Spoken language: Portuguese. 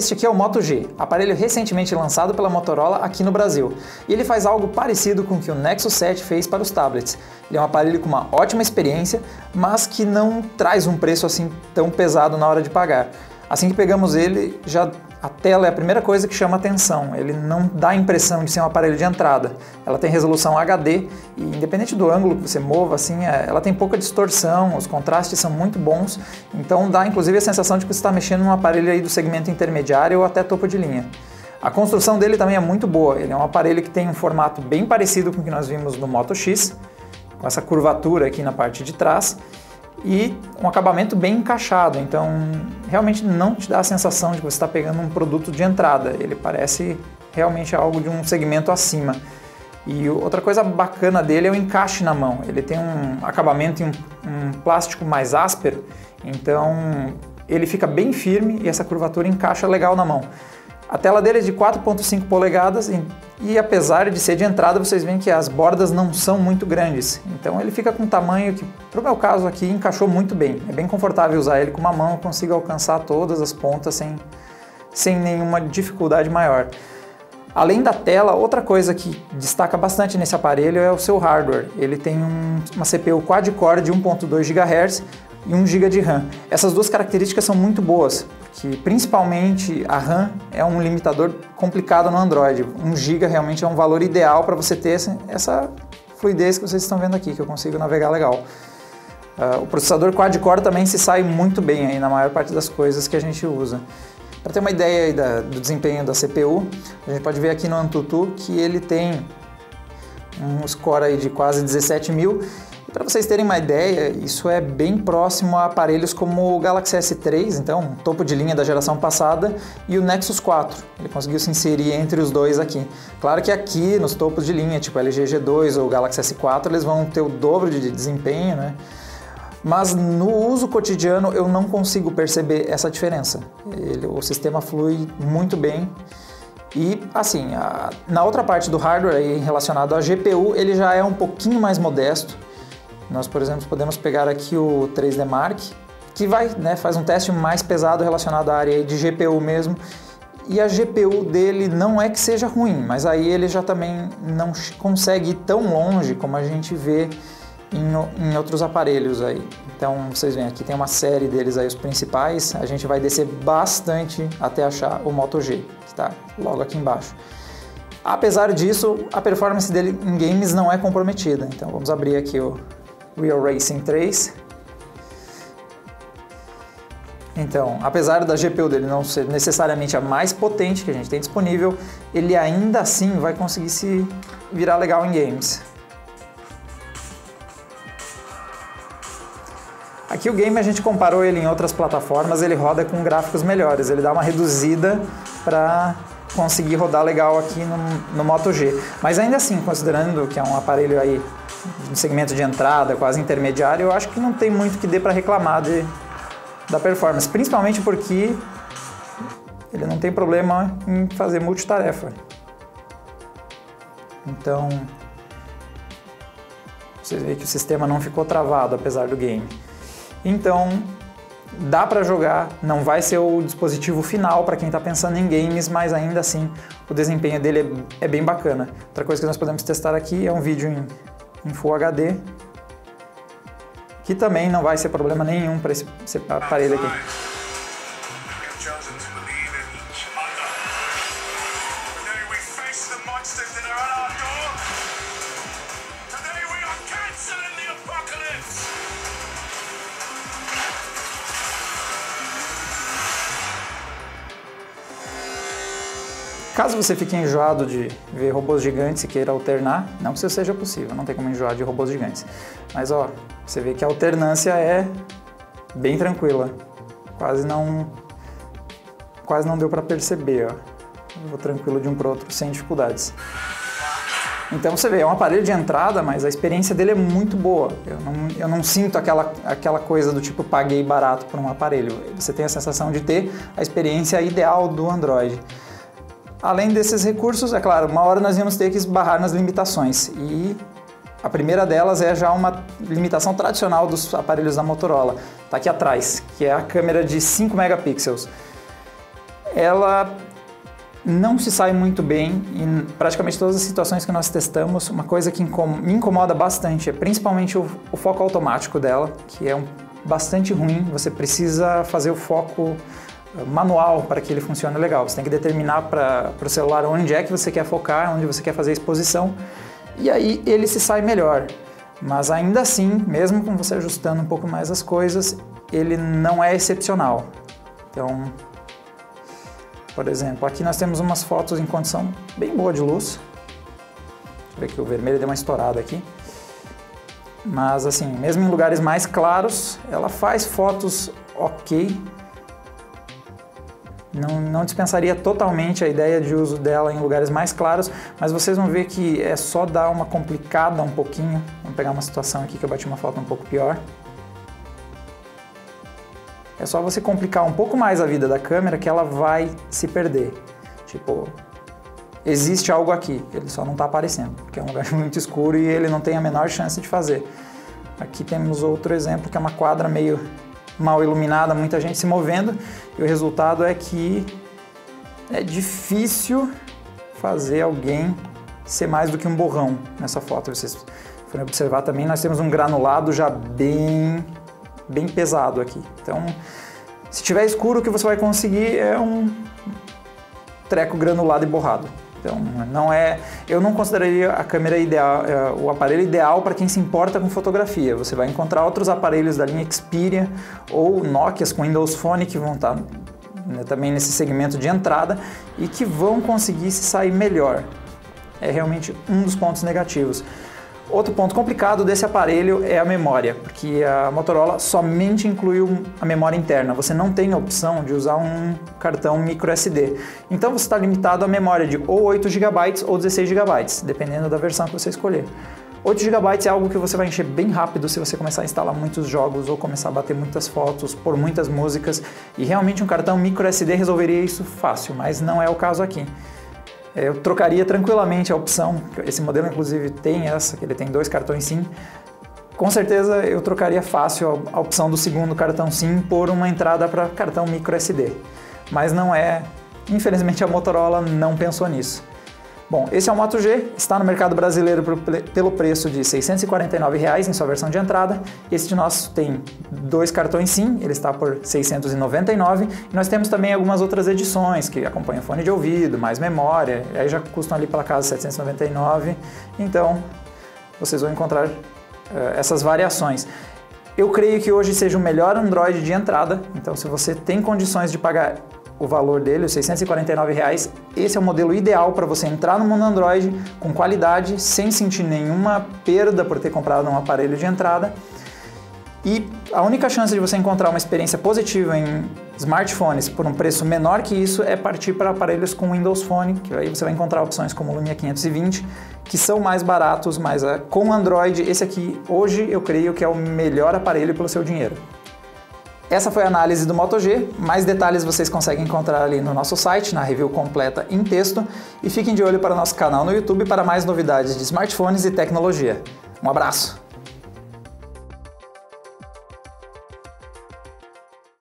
Este aqui é o Moto G, aparelho recentemente lançado pela Motorola aqui no Brasil. E ele faz algo parecido com o que o Nexus 7 fez para os tablets. Ele é um aparelho com uma ótima experiência, mas que não traz um preço assim tão pesado na hora de pagar. Assim que pegamos ele, já a tela é a primeira coisa que chama atenção. Ele não dá a impressão de ser um aparelho de entrada. Ela tem resolução HD e independente do ângulo que você mova, assim, é, ela tem pouca distorção, os contrastes são muito bons. Então dá inclusive a sensação de que você está mexendo num aparelho aí do segmento intermediário ou até topo de linha. A construção dele também é muito boa. Ele é um aparelho que tem um formato bem parecido com o que nós vimos no Moto X, com essa curvatura aqui na parte de trás e um acabamento bem encaixado, então realmente não te dá a sensação de que você está pegando um produto de entrada, ele parece realmente algo de um segmento acima. E outra coisa bacana dele é o encaixe na mão, ele tem um acabamento em um, plástico mais áspero, então ele fica bem firme e essa curvatura encaixa legal na mão. A tela dele é de 4.5 polegadas e apesar de ser de entrada, vocês veem que as bordas não são muito grandes. Então ele fica com um tamanho que, para o meu caso aqui, encaixou muito bem. É bem confortável usar ele com uma mão, eu consigo alcançar todas as pontas sem, sem nenhuma dificuldade maior. Além da tela, outra coisa que destaca bastante nesse aparelho é o seu hardware. Ele tem um, uma CPU quad-core de 1.2 GHz e 1 GB de RAM. Essas duas características são muito boas, que principalmente a RAM é um limitador complicado no Android. 1 GB realmente é um valor ideal para você ter essa fluidez que vocês estão vendo aqui, que eu consigo navegar legal. Uh, o processador quad-core também se sai muito bem aí na maior parte das coisas que a gente usa. Para ter uma ideia da, do desempenho da CPU, a gente pode ver aqui no AnTuTu que ele tem um score aí de quase 17 mil para vocês terem uma ideia, isso é bem próximo a aparelhos como o Galaxy S3, então topo de linha da geração passada, e o Nexus 4. Ele conseguiu se inserir entre os dois aqui. Claro que aqui nos topos de linha, tipo LG G2 ou Galaxy S4, eles vão ter o dobro de desempenho, né? Mas no uso cotidiano eu não consigo perceber essa diferença. Ele, o sistema flui muito bem. E assim, a, na outra parte do hardware aí, relacionado à GPU, ele já é um pouquinho mais modesto. Nós, por exemplo, podemos pegar aqui o 3D Mark, que vai, né, faz um teste mais pesado relacionado à área de GPU mesmo. E a GPU dele não é que seja ruim, mas aí ele já também não consegue ir tão longe como a gente vê em, em outros aparelhos aí. Então vocês veem aqui tem uma série deles aí, os principais. A gente vai descer bastante até achar o Moto G, que está logo aqui embaixo. Apesar disso, a performance dele em games não é comprometida. Então vamos abrir aqui o Real Racing 3. Então, apesar da GPU dele não ser necessariamente a mais potente que a gente tem disponível, ele ainda assim vai conseguir se virar legal em games. Aqui o game a gente comparou ele em outras plataformas, ele roda com gráficos melhores, ele dá uma reduzida para conseguir rodar legal aqui no, no Moto G. Mas ainda assim, considerando que é um aparelho aí um segmento de entrada, quase intermediário, eu acho que não tem muito que dê para reclamar de, da performance, principalmente porque ele não tem problema em fazer multitarefa. Então, vocês veem que o sistema não ficou travado apesar do game. Então, dá para jogar, não vai ser o dispositivo final para quem está pensando em games, mas ainda assim o desempenho dele é, é, bem bacana. Outra coisa que nós podemos testar aqui é um vídeo em em Full HD, que também não vai ser problema nenhum para esse, aparelho aqui. Caso você fique enjoado de ver robôs gigantes e queira alternar, não que isso seja possível, não tem como enjoar de robôs gigantes. Mas ó, você vê que a alternância é bem tranquila. Quase não quase não deu para perceber, ó. vou tranquilo de um para outro sem dificuldades. Então você vê, é um aparelho de entrada, mas a experiência dele é muito boa. Eu não, eu não sinto aquela, aquela coisa do tipo paguei barato por um aparelho. Você tem a sensação de ter a experiência ideal do Android. Além desses recursos, é claro, uma hora nós íamos ter que esbarrar nas limitações e a primeira delas é já uma limitação tradicional dos aparelhos da Motorola, está aqui atrás, que é a câmera de 5 megapixels. ela não se sai muito bem em praticamente todas as situações que nós testamos. Uma coisa que me incomoda bastante é principalmente o, o foco automático dela, que é um, bastante ruim. Você precisa fazer o foco manual para que ele funcione legal. Você tem que determinar para o celular onde é que você quer focar, onde você quer fazer a exposição, e aí ele se sai melhor. Mas ainda assim, mesmo com você ajustando um pouco mais as coisas, ele não é excepcional. Então, por exemplo, aqui nós temos umas fotos em condição bem boa de luz. Deixa eu ver que o vermelho deu uma estourada aqui. Mas assim, mesmo em lugares mais claros, ela faz fotos ok. Não, não, dispensaria totalmente a ideia de uso dela em lugares mais claros, mas vocês vão ver que é só dar uma complicada um pouquinho. Vamos pegar uma situação aqui que eu bati uma foto um pouco pior. É só você complicar um pouco mais a vida da câmera que ela vai se perder. Tipo, existe algo aqui, ele só não está aparecendo, porque é um lugar muito escuro e ele não tem a menor chance de fazer. Aqui temos outro exemplo que é uma quadra meio mal iluminada, muita gente se movendo, e o resultado é que é difícil fazer alguém ser mais do que um borrão nessa foto. Vocês forem observar também, nós temos um granulado já bem bem pesado aqui. Então, se tiver escuro, o que você vai conseguir é um treco granulado e borrado. Então, não é, eu não consideraria a câmera ideal, é, o aparelho ideal para quem se importa com fotografia. Você vai encontrar outros aparelhos da linha Xperia ou Nokias com Windows Phone que vão estar né, também nesse segmento de entrada e que vão conseguir se sair melhor. É realmente um dos pontos negativos. Outro ponto complicado desse aparelho é a memória, porque a Motorola somente incluiu a memória interna. Você não tem a opção de usar um cartão micro SD. Então você está limitado à memória de ou 8 GB ou 16 GB, dependendo da versão que você escolher. 8 GB é algo que você vai encher bem rápido se você começar a instalar muitos jogos ou começar a bater muitas fotos, por muitas músicas, e realmente um cartão micro SD resolveria isso fácil, mas não é o caso aqui. É, eu trocaria tranquilamente a opção, esse modelo inclusive tem essa, que ele tem dois cartões SIM. Com certeza eu trocaria fácil a opção do segundo cartão SIM por uma entrada para cartão micro SD. Mas não é, infelizmente a Motorola não pensou nisso. Bom, esse é o Moto G, está no mercado brasileiro pelo preço de 649 reais em sua versão de entrada. De nós tem dois cartões SIM, ele está por R$ 699. E nós temos também algumas outras edições que acompanham fone de ouvido, mais memória, aí já custam ali pela casa 799. Então, vocês vão encontrar uh, essas variações. Eu creio que hoje seja o melhor Android de entrada, então se você tem condições de pagar o valor dele, os 649 reais. Esse é o modelo ideal para você entrar no mundo Android com qualidade, sem sentir nenhuma perda por ter comprado um aparelho de entrada. E a única chance de você encontrar uma experiência positiva em smartphones por um preço menor que isso é partir para aparelhos com Windows Phone, que aí você vai encontrar opções como o Lumia 520, que são mais baratos, mas uh, com Android, esse aqui hoje eu creio que é o melhor aparelho pelo seu dinheiro. Essa foi a análise do Moto G. Mais detalhes vocês conseguem encontrar ali no nosso site, na review completa em texto. E fiquem de olho para o nosso canal no YouTube para mais novidades de smartphones e tecnologia. Um abraço!